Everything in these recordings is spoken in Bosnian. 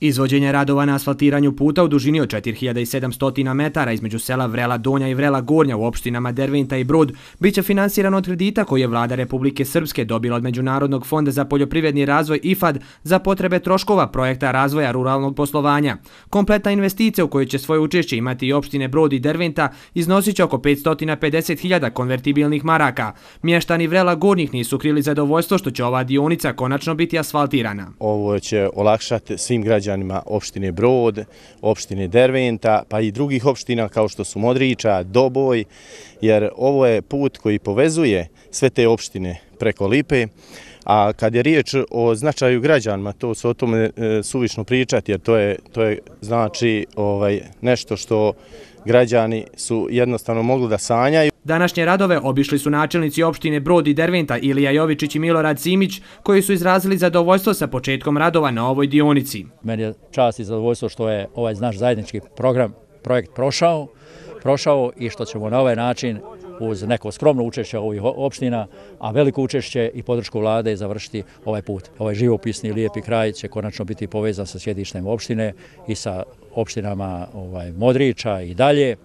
Izvođenje radova na asfaltiranju puta u dužini od 4700 metara između sela Vrela Donja i Vrela Gornja u opštinama Derventa i Brod biće finansirano od kredita koji je vlada Republike Srpske dobila od Međunarodnog fonda za poljoprivredni razvoj IFAD za potrebe troškova projekta razvoja ruralnog poslovanja. Kompletna investicija u kojoj će svoje učešće imati i opštine Brod i Derventa iznosit će oko 550.000 konvertibilnih maraka. Mještani Vrela Gornjih nisu krili zadovoljstvo što će ova dionica konačno biti asfaltirana. Ovo će olakšati svim građanima građanima opštine Brod, opštine Derventa, pa i drugih opština kao što su Modriča, Doboj, jer ovo je put koji povezuje sve te opštine preko Lipe, a kad je riječ o značaju građanima, to se o tome e, suvišno pričati, jer to je, to je znači ovaj, nešto što građani su jednostavno mogli da sanjaju. Današnje radove obišli su načelnici opštine Brod i Derventa Ilija Jovičić i Milorad Simić, koji su izrazili zadovoljstvo sa početkom radova na ovoj dionici. Meni je čast i zadovoljstvo što je ovaj naš zajednički program, projekt prošao, prošao i što ćemo na ovaj način uz neko skromno učešće ovih opština, a veliko učešće i podršku vlade završiti ovaj put. Ovaj živopisni lijepi kraj će konačno biti povezan sa sjedištem opštine i sa opštinama ovaj, Modriča i dalje.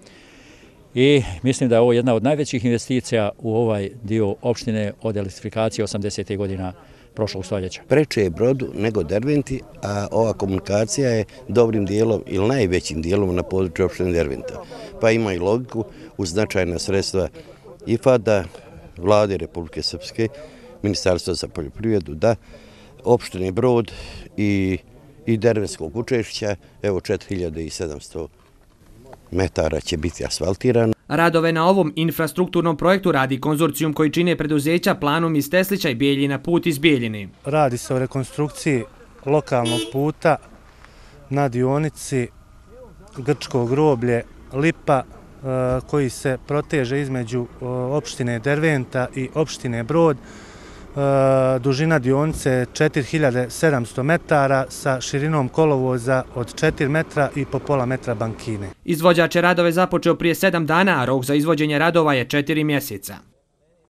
I mislim da je ovo jedna od najvećih investicija u ovaj dio opštine od elektrifikacije 80. godina prošlog stoljeća. Preče je brodu nego Derventi, a ova komunikacija je dobrim dijelom ili najvećim dijelom na području opštine Derventa. Pa ima i logiku uz značajna sredstva IFAD-a, vlade Republike Srpske, Ministarstva za poljoprivredu, da opštine brod i i dervenskog učešća, evo 4700 metara će biti asfaltirano. Radove na ovom infrastrukturnom projektu radi konzorcijum koji čine preduzeća planom iz Teslića i Bijeljina put iz Bijeljine. Radi se o rekonstrukciji lokalnog puta na dionici Grčko groblje Lipa e, koji se proteže između e, opštine Derventa i opštine Brod. E, dužina dionice 4700 metara sa širinom kolovoza od 4 metra i po pola metra bankine. Izvođač je radove započeo prije 7 dana, a rok za izvođenje radova je 4 mjeseca.